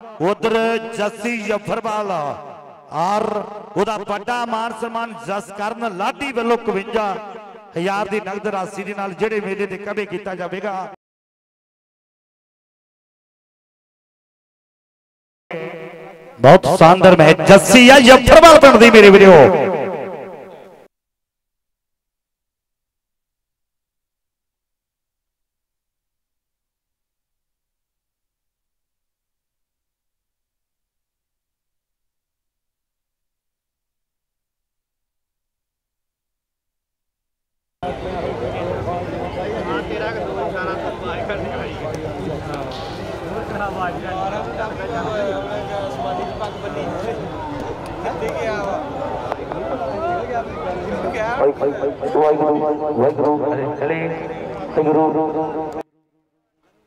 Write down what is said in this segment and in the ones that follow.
ਉਧਰ ਜੱਸੀ ਜਫਰਵਾਲ ਔਰ ਉਹਦਾ ਵੱਡਾ ਮਾਨ ਸਨਮਾਨ ਜਸ ਕਰਨ ਲਾਡੀ ਵੱਲੋਂ 51 ਹਜ਼ਾਰ ਦੀ ਨਗਦ ਰਾਸ਼ੀ ਦੇ ਨਾਲ ਜਿਹੜੇ ਮੇਲੇ ਤੇ ਕਵੇ ਕੀਤਾ ਜਾਵੇਗਾ। ਬਹੁਤ ਸ਼ਾਨਦਾਰ ਮੈਚ। ਜੱਸੀ ਆ ਜਫਰਵਾਲ ਪਿੰਡ ਦੀ ਮੇਰੇ ਵੀਰੋ।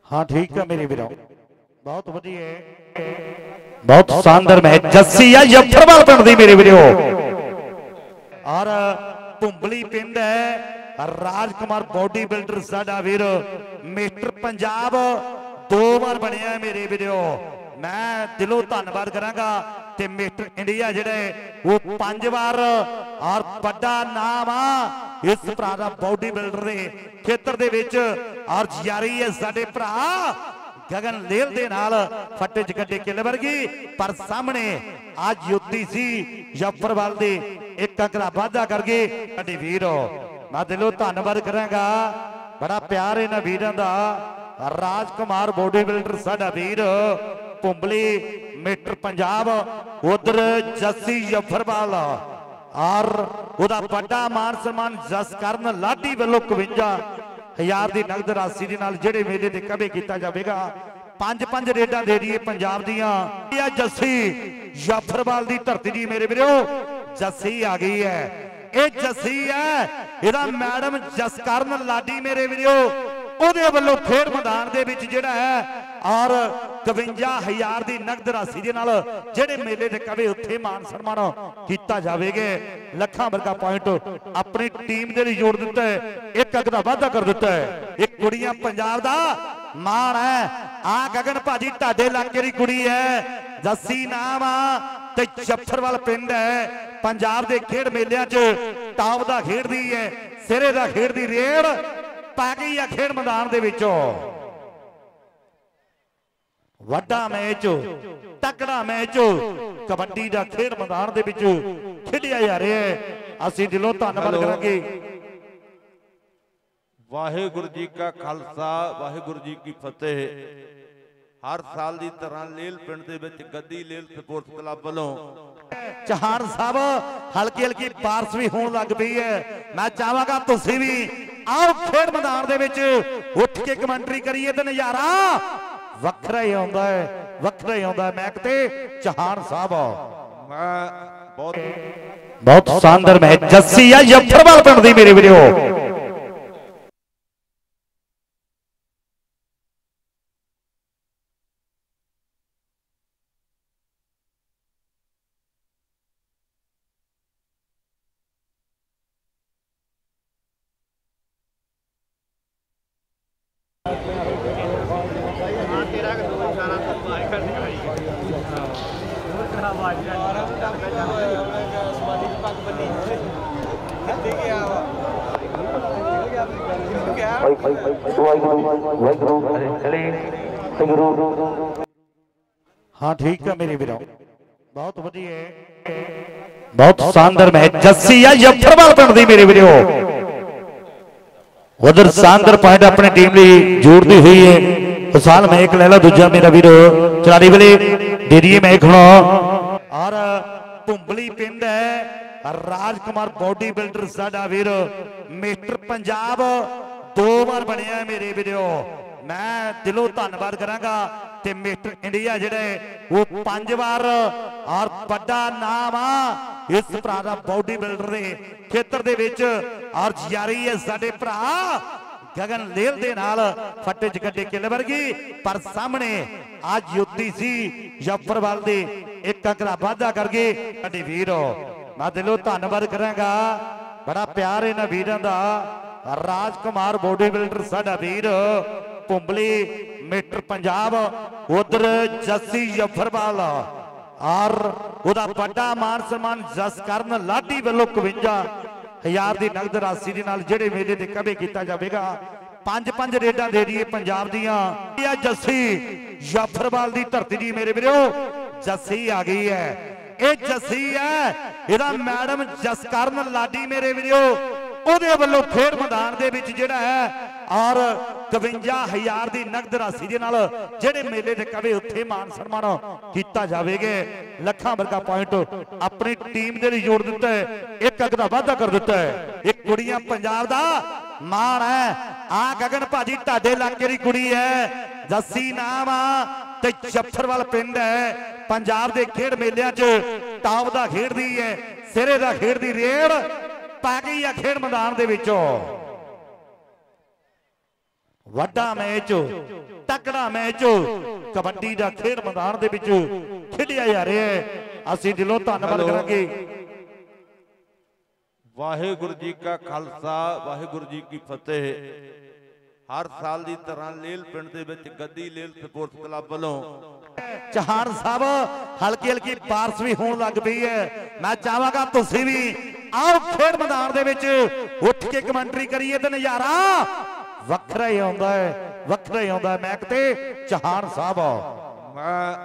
ਹਾਂ ਠੀਕ ਹੈ ਮੇਰੇ ਵੀਰੋ ਬਹੁਤ ਵਧੀਆ ਹੈ। ਬਹੁਤ ਸ਼ਾਨਦਾਰ ਮੈਚ ਜੱਸੀ ਆ ਜਫਰਵਾਲ ਪਿੰਡ ਦੀ ਮੇਰੇ ਵੀਰੋ ਔਰ ਭੁੰਬਲੀ ਪਿੰਡ ਹੈ ਰਾਜਕੁਮਾਰ ਬੋਡੀ ਬਿਲਡਰ ਸਾਡਾ ਵੀਰ ਮਿਸਟਰ ਪੰਜਾਬ, ਦੋ ਵਾਰ ਬਣਿਆ ਮੇਰੇ ਵੀਰੋ। ਮੈਂ ਦਿਲੋਂ ਧੰਨਵਾਦ ਕਰਾਂਗਾ ਤੇ ਮਿਸਟਰ ਇੰਡੀਆ ਜਿਹੜੇ, ਉਹ ਪੰਜ ਵਾਰ ਔਰ ਵੱਡਾ ਨਾਮ ਆ ਇਸ ਭਰਾ ਦਾ ਬਾਡੀ ਬਿਲਡਰ ਦੇ ਖੇਤਰ ਦੇ ਵਿੱਚ। ਔਰ ਜਾਰੀ ਹੈ ਸਾਡੇ ਭਰਾ ਗਗਨ ਲੇਲ ਦੇ ਨਾਲ ਫੱਟੇ ਚ ਕੱਢੇ ਕਿੱਲ ਵਰਗੀ। ਪਰ ਸਾਹਮਣੇ ਅੱਜ ਯੁੱਧੀ ਸੀ, ਜਫਰਵਾਲ ਦੇ ਇੱਕ ਅਕਰਾ ਵਾਧਾ ਕਰ ਗਏ ਸਾਡੇ ਵੀਰੋ। ਮੈਂ ਦਿਲੋਂ ਧੰਨਵਾਦ ਕਰਾਂਗਾ। ਬੜਾ ਪਿਆਰ ਇਹਨਾਂ ਵੀਰਾਂ ਦਾ। ਰਾਜ ਕੁਮਾਰ ਬੋਡੀ ਬਿਲਡਰ ਸਾਡਾ ਵੀਰ, ਭੁੰਬਲੀ ਮੀਟਰ ਪੰਜਾਬ, ਉਧਰ ਜੱਸੀ ਜਫਰਵਾਲ ਔਰ ਉਹਦਾ ਵੱਡਾ ਮਾਨ ਸਨਮਾਨ ਜਸ ਕਰਨ, ਲਾਡੀ ਵੱਲੋਂ 51 ਹਜ਼ਾਰ ਦੀ ਨਗਦ ਰਾਸ਼ੀ ਦੇ ਨਾਲ ਜਿਹੜੇ ਮੇਲੇ ਤੇ ਕਵੇ ਕੀਤਾ ਜਾਵੇਗਾ। ਪੰਜ ਪੰਜ ਰੇਡਾਂ ਦੇ ਦਈਏ ਪੰਜਾਬ ਦੀਆਂ। ਇਹ ਜੱਸੀ ਜਫ਼ਰਵਾਲ ਦੀ ਧਰਤੀ ਦੀ ਮੇਰੇ ਵੀਰੋ। ਜੱਸੀ ਆ ਗਈ ਹੈ। ਇਹ ਜੱਸੀ ਹੈ। ਇਹਦਾ ਮੈਡਮ ਜਸਕਰਨ ਲਾਡੀ ਮੇਰੇ ਵੀਰੋ, ਉਹਦੇ ਵੱਲੋਂ ਖੇਡ ਮੈਦਾਨ ਦੇ ਵਿੱਚ ਜਿਹੜਾ ਹੈ ਔਰ 51000 ਦੀ ਨਗਦ ਰਾਸ਼ੀ ਦੇ ਨਾਲ ਜਿਹੜੇ ਮੇਲੇ ਤੇ ਕਵੇ ਉੱਥੇ ਮਾਨ ਸਨਮਾਨ ਕੀਤਾ ਜਾਵੇਗਾ। ਲੱਖਾਂ ਵਰਗਾ ਪੁਆਇੰਟ ਆਪਣੀ ਟੀਮ ਦੇ ਲਈ ਜੋੜ ਦਿੱਤਾ ਹੈ। ਇੱਕ ਅੱਗ ਦਾ ਵਾਅਦਾ ਕਰ ਦਿੱਤਾ ਹੈ। ਇਹ ਕੁੜੀਆਂ ਪੰਜਾਬ ਦਾ ਮਾਣ ਹੈ। ਆ ਗਗਨ ਭਾਜੀ, ਤੁਹਾਡੇ ਇਲਾਕੇ ਦੀ ਕੁੜੀ ਹੈ। ਜੱਸੀ ਨਾਮ ਆ ਤੇ ਜੱਫਰਵਾਲ ਪਿੰਡ ਹੈ। ਪੰਜਾਬ ਦੇ ਖੇਡ ਮੇਲਿਆਂ 'ਚ ਟਾਪ ਦਾ ਖੇਡਦੀ ਹੈ ਸਿਰੇ ਦਾ ਖੇਡਦੀ ਰੇਡ ਪਾ ਗਈ ਆ ਖੇਡ ਮੈਦਾਨ ਦੇ ਵਿੱਚੋਂ। ਵੱਡਾ ਮੈਚ ਤਕੜਾ ਮੈਚ ਕਬੱਡੀ ਦਾ ਖੇਡ ਮੈਦਾਨ ਦੇ ਵਿੱਚ ਖੇਡਿਆ ਜਾ ਰਿਹਾ ਹੈ। ਅਸੀਂ ਦਿਲੋਂ ਧੰਨਵਾਦ। ਕਰਾਂਗੇ। ਵਾਹਿਗੁਰੂ ਜੀ ਕਾ ਖਾਲਸਾ ਵਾਹਿਗੁਰੂ ਜੀ ਕੀ ਫਤਿਹ। ਹਰ ਸਾਲ ਦੀ ਤਰ੍ਹਾਂ ਲੇਲ ਪਿੰਡ ਦੇ ਵਿੱਚ ਗੱਦੀ ਲੇਲ ਸਪੋਰਟਸ ਕਲੱਬ ਵੱਲੋਂ। ਚਹਾਨ ਸਾਹਿਬ ਹਲਕੀ ਹਲਕੀ ਬਾਰਿਸ਼ ਵੀ ਹੋਣ ਲੱਗ ਪਈ ਹੈ। ਮੈਂ ਚਾਹਾਂਗਾ ਤੁਸੀਂ ਵੀ ਆਓ ਖੇਡ ਮੈਦਾਨ ਦੇ ਵਿੱਚ ਉੱਠ ਕੇ ਕਮੈਂਟਰੀ ਕਰੀਏ ਤੇ ਨਜ਼ਾਰਾ ਵੱਖਰਾ ਹੀ ਆਉਂਦਾ ਹੈ ਵੱਖਰਾ ਹੀ ਆਉਂਦਾ ਹੈ। ਮੈਂ ਕਿਤੇ ਚਹਾਨ ਸਾਹਿਬ ਮੈਂ ਬਹੁਤ ਬਹੁਤ ਸ਼ਾਨਦਾਰ ਮੈਚ ਜੱਸੀ ਆ ਜਫਰਵਾਲ ਪਿੰਡ ਦੀ ਮੇਰੇ ਵੀਰੋ। ਹਾਂ ਠੀਕ ਹੈ ਮੇਰੇ ਵੀਰੋ ਬਹੁਤ ਵਧੀਆ ਹੈ ਬਹੁਤ ਸ਼ਾਨਦਾਰ ਮੈਚ ਜੱਸੀ ਆ ਜਫਰਵਾਲ ਪਿੰਡ ਦੀ ਮੇਰੇ ਵੀਰੋ ਉਧਰ ਸ਼ਾਨਦਾਰ ਪੁਆਇੰਟ ਆਪਣੀ ਟੀਮ ਲਈ ਜੋੜਦੀ ਹੋਈ ਹੈ ਵਿਸਾਲ ਮੈਚ ਲੈ ਲਾ ਦੂਜਾ ਮੇਰਾ ਵੀਰੋ ਚਲਾੜੀ ਵੇਲੇ ਦੇਰੀਏ ਮੈਚ ਖਣੋ ਔਰ ਭੁੰਬਲੀ ਪਿੰਡ ਹੈ। ਰਾਜਕੁਮਾਰ ਬਾਡੀ ਬਿਲਡਰ ਸਾਡਾ ਵੀਰ ਮਿਸਟਰ ਪੰਜਾਬ, ਦੋ ਵਾਰ ਬਣਿਆ ਮੇਰੇ ਵੀਰੋ। ਮੈਂ ਦਿਲੋਂ ਧੰਨਵਾਦ ਕਰਾਂਗਾ ਤੇ ਮਿਸਟਰ ਇੰਡੀਆ ਜਿਹੜੇ, ਉਹ ਪੰਜ ਵਾਰ ਔਰ ਵੱਡਾ ਨਾਮ ਆ ਇਸ ਭਰਾ ਦਾ ਬਾਡੀ ਬਿਲਡਰ ਦੇ ਖੇਤਰ ਦੇ ਵਿੱਚ। ਔਰ ਜਾਰੀ ਹੈ ਸਾਡੇ ਭਰਾ ਗਗਨ ਲੇਲ ਦੇ ਨਾਲ ਫੱਟੇ ਚ ਕੱਢੇ ਕਿੱਲ ਵਰਗੀ। ਪਰ ਸਾਹਮਣੇ ਅੱਜ ਯੁੱਧੀ ਸੀ ਜਫਰਵਾਲ ਦੇ ਇੱਕ ਅਕਰਾ ਵਾਧਾ ਕਰ ਗਏ ਸਾਡੇ ਵੀਰੋ। ਮੈਂ ਦਿਲੋਂ ਧੰਨਵਾਦ ਕਰਾਂਗਾ। ਬੜਾ ਪਿਆਰ ਇਹਨਾਂ ਵੀਰਾਂ ਦਾ। ਰਾਜਕੁਮਾਰ ਬੋਡੀ ਬਿਲਡਰ ਸਾਡਾ ਵੀਰ। ਪੁੰਬਲੀ ਮੀਟਰ ਪੰਜਾਬ, ਉਧਰ ਜੱਸੀ ਜਫਰਵਾਲ। ਔਰ ਉਹਦਾ ਵੱਡਾ ਮਾਨ ਸਨਮਾਨ ਜਸ ਕਰਨ ਲਾਡੀ ਵੱਲੋਂ 51 ਹਜ਼ਾਰ ਦੀ ਨਗਦ ਰਾਸ਼ੀ ਦੇ ਨਾਲ ਜਿਹੜੇ ਮੇਲੇ ਤੇ ਕਵੇ ਕੀਤਾ ਜਾਵੇਗਾ। ਪੰਜ ਪੰਜ ਰੇਡਾਂ ਦੇ ਦਈਏ ਪੰਜਾਬ ਦੀਆਂ। ਇਹ ਜੱਸੀ ਜਫ਼ਰਵਾਲ ਦੀ ਧਰਤੀ ਦੀ ਮੇਰੇ ਵੀਰੋ। ਜੱਸੀ ਆ ਗਈ ਹੈ। ਇਹ ਜੱਸੀ ਹੈ। ਇਹਦਾ ਮੈਡਮ ਜਸਕਰਨ ਲਾਡੀ ਮੇਰੇ ਵੀਰੋ, ਉਹਦੇ ਵੱਲੋਂ ਖੇਡ ਮੈਦਾਨ ਦੇ ਵਿੱਚ ਜਿਹੜਾ ਹੈ ਔਰ 51000 ਦੀ ਨਗਦ ਰਾਸ਼ੀ ਦੇ ਨਾਲ ਜਿਹੜੇ ਮੇਲੇ ਤੇ ਕਵੇ ਉੱਥੇ ਮਾਨ ਸਨਮਾਨ ਕੀਤਾ ਜਾਵੇਗਾ। ਲੱਖਾਂ ਵਰਗਾ ਪੁਆਇੰਟ ਆਪਣੀ ਟੀਮ ਦੇ ਲਈ ਜੋੜ ਦਿੱਤਾ ਹੈ। ਇੱਕ ਅੱਗ ਦਾ ਵਾਅਦਾ ਕਰ ਦਿੱਤਾ ਹੈ। ਇਹ ਕੁੜੀਆਂ ਪੰਜਾਬ ਦਾ ਮਾਣ ਹੈ। ਆ ਗਗਨ ਭਾਜੀ ਤੁਹਾਡੇ ਇਲਾਕੇ ਦੀ ਕੁੜੀ ਹੈ। ਜੱਸੀ ਨਾਮ ਆ। ਤੇ ਜੱਫਰਵਾਲ ਪਿੰਡ ਹੈ। ਪੰਜਾਬ ਦੇ ਖੇਡ ਮੇਲਿਆਂ 'ਚ ਟਾਪ ਦਾ ਖੇਡਦੀ ਹੈ ਸਿਰੇ ਦਾ ਖੇਡਦੀ ਰੇਡ ਪਾ ਗਈ ਆ ਖੇਡ ਮੈਦਾਨ ਦੇ ਵਿੱਚੋਂ। ਵੱਡਾ ਮੈਚ ਤਕੜਾ ਮੈਚ ਕਬੱਡੀ ਦਾ ਖੇਡ ਮੈਦਾਨ ਦੇ ਵਿੱਚ ਖੇਡਿਆ ਜਾ ਰਿਹਾ ਹੈ। ਅਸੀਂ ਦਿਲੋਂ ਧੰਨਵਾਦ। ਕਰਾਂਗੇ। ਵਾਹਿਗੁਰੂ ਜੀ ਕਾ ਖਾਲਸਾ ਵਾਹਿਗੁਰੂ ਜੀ ਕੀ ਫਤਿਹ। ਹਰ ਸਾਲ ਦੀ ਤਰ੍ਹਾਂ ਲੇਲ ਪਿੰਡ ਦੇ ਵਿੱਚ ਗੱਦੀ ਲੇਲ ਸਪੋਰਟਸ ਕਲੱਬ ਵੱਲੋਂ। ਚਹਾਨ ਸਾਹਿਬ ਹਲਕੀ ਹਲਕੀ ਬਾਰਿਸ਼ ਵੀ ਹੋਣ ਲੱਗ ਪਈ ਹੈ। ਮੈਂ ਚਾਹਾਂਗਾ ਤੁਸੀਂ ਵੀ ਆਓ ਖੇਡ ਮੈਦਾਨ ਦੇ ਵਿੱਚ। ਉੱਠ ਕੇ ਕਮੈਂਟਰੀ ਕਰੀਏ ਤੇ ਨਜ਼ਾਰਾ ਵੱਖਰਾ ਹੀ ਆਉਂਦਾ ਹੈ ਵੱਖਰਾ ਹੀ ਆਉਂਦਾ ਹੈ। ਮੈਂ ਕਿਤੇ ਚਹਾਨ ਸਾਹਿਬ ਮੈਂ